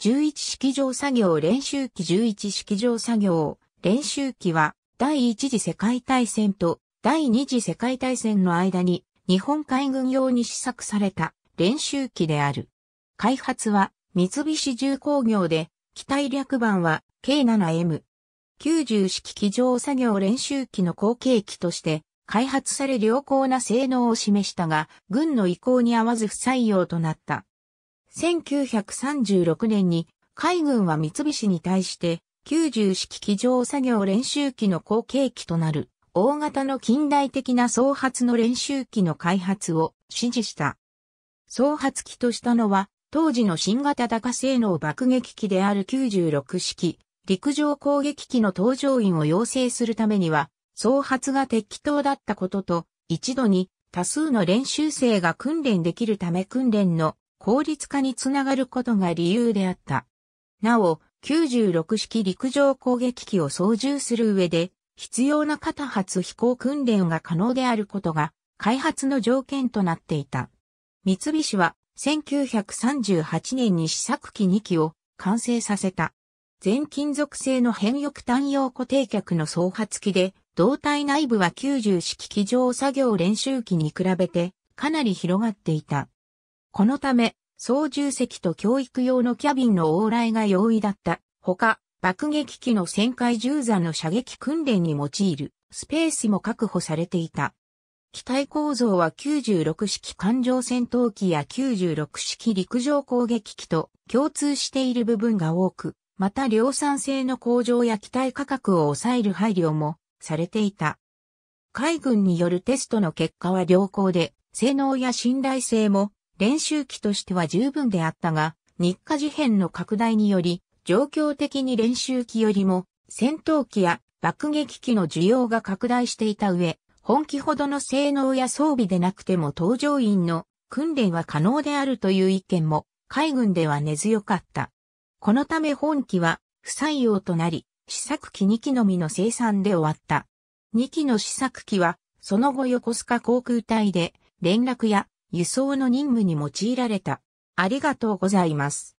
11式場作業練習機11式場作業練習機は第一次世界大戦と第二次世界大戦の間に日本海軍用に試作された練習機である。開発は三菱重工業で、機体略版は K7M。90式機上作業練習機の後継機として開発され良好な性能を示したが、軍の意向に合わず不採用となった。1936年に海軍は三菱に対して90式機上作業練習機の後継機となる大型の近代的な総発の練習機の開発を指示した。総発機としたのは当時の新型高性能爆撃機である96式陸上攻撃機の搭乗員を養成するためには総発が適当だったことと一度に多数の練習生が訓練できるため訓練の効率化につながることが理由であった。なお、96式陸上攻撃機を操縦する上で、必要な片発飛行訓練が可能であることが、開発の条件となっていた。三菱は、1938年に試作機2機を完成させた。全金属製の変翼単葉固定脚の総発機で、胴体内部は90式機上作業練習機に比べてかなり広がっていた。このため、操縦席と教育用のキャビンの往来が容易だった。ほか、爆撃機の旋回銃座の射撃訓練に用いるスペースも確保されていた。機体構造は96式艦上戦闘機や96式陸上攻撃機と共通している部分が多く、また量産性の向上や機体価格を抑える配慮もされていた。海軍によるテストの結果は良好で、性能や信頼性も練習機としては十分であったが、日課事変の拡大により、状況的に練習機よりも戦闘機や爆撃機の需要が拡大していた上、本気ほどの性能や装備でなくても搭乗員の訓練は可能であるという意見も海軍では根強かった。このため本機は不採用となり、試作機2機のみの生産で終わった。2機の試作機はその後横須賀航空隊で連絡や輸送の任務に用いられた。ありがとうございます。